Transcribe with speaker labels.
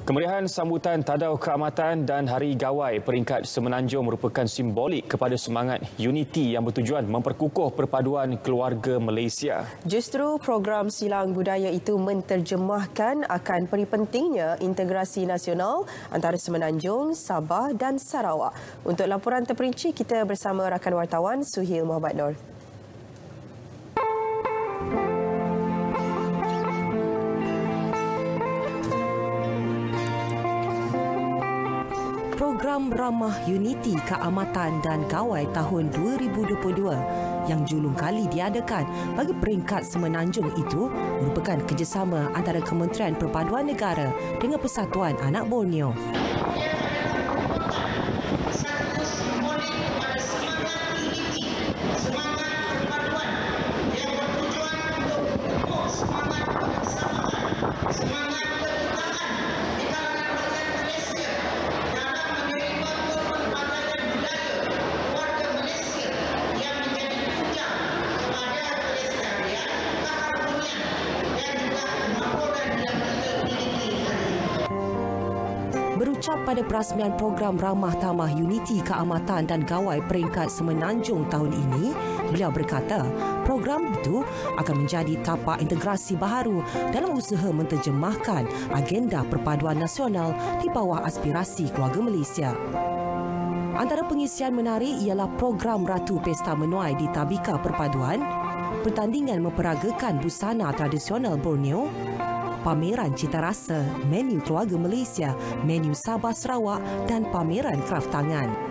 Speaker 1: Kemeriahan sambutan Tadau Keamatan dan Hari Gawai peringkat Semenanjung merupakan simbolik kepada semangat unity yang bertujuan memperkukuh perpaduan keluarga Malaysia.
Speaker 2: Justru program silang budaya itu menterjemahkan akan peri pentingnya integrasi nasional antara Semenanjung, Sabah dan Sarawak. Untuk laporan terperinci kita bersama rakan wartawan Suhil Muhammad Nur.
Speaker 3: Program Ramah Unity Keamatan dan Gawai tahun 2022 yang julung kali diadakan bagi peringkat Semenanjung itu merupakan kerjasama antara Kementerian Perpaduan Negara dengan Persatuan Anak Borneo. Berucap pada perasmian program Ramah Tamah Unity Keamatan dan Gawai Peringkat Semenanjung tahun ini, beliau berkata, program itu akan menjadi tapak integrasi baharu dalam usaha menterjemahkan agenda perpaduan nasional di bawah aspirasi keluarga Malaysia. Antara pengisian menarik ialah program Ratu Pesta Menuai di Tabika Perpaduan, pertandingan memperagakan busana tradisional Borneo, pameran cita rasa, menu keluarga Malaysia, menu Sabah Sarawak dan pameran kraft tangan.